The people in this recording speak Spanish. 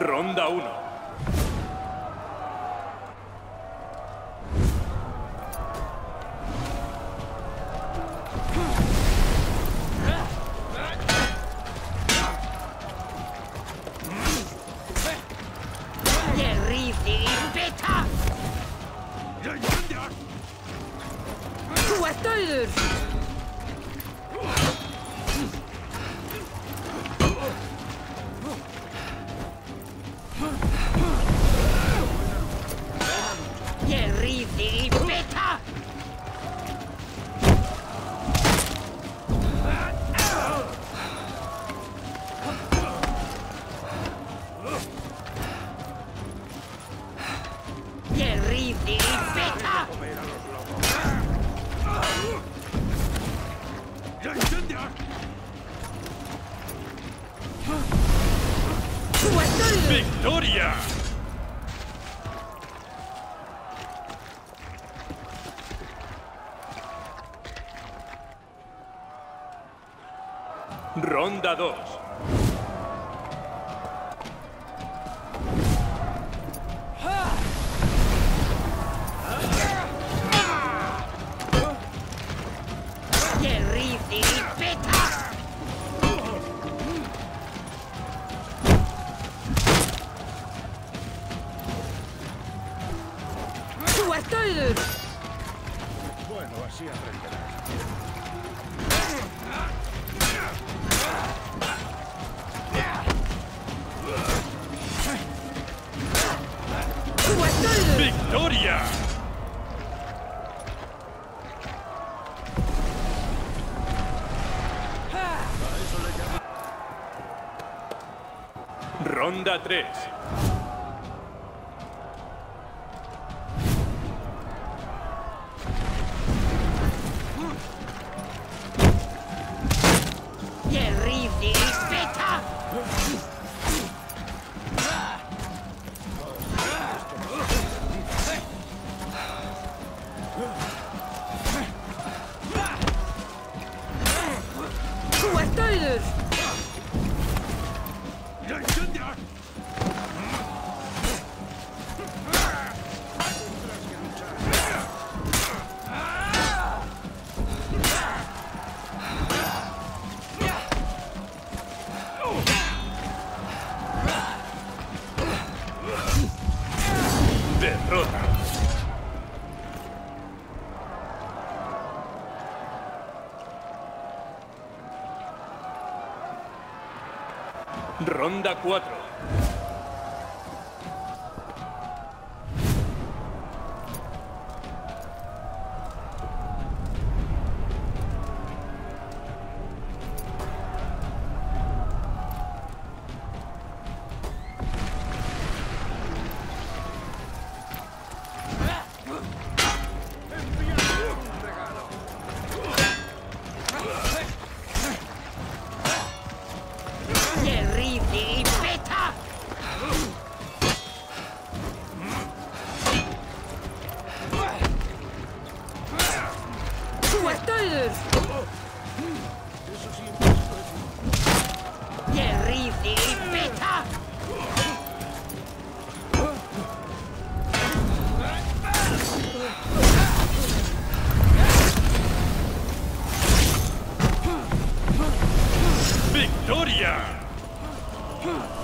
Ronda 1. Terrific beta! Þú ert ¡Victoria! Ronda 2. Bueno, así aprenderás. ¡Victoria! Ronda 3. Derrota. Ronda 4.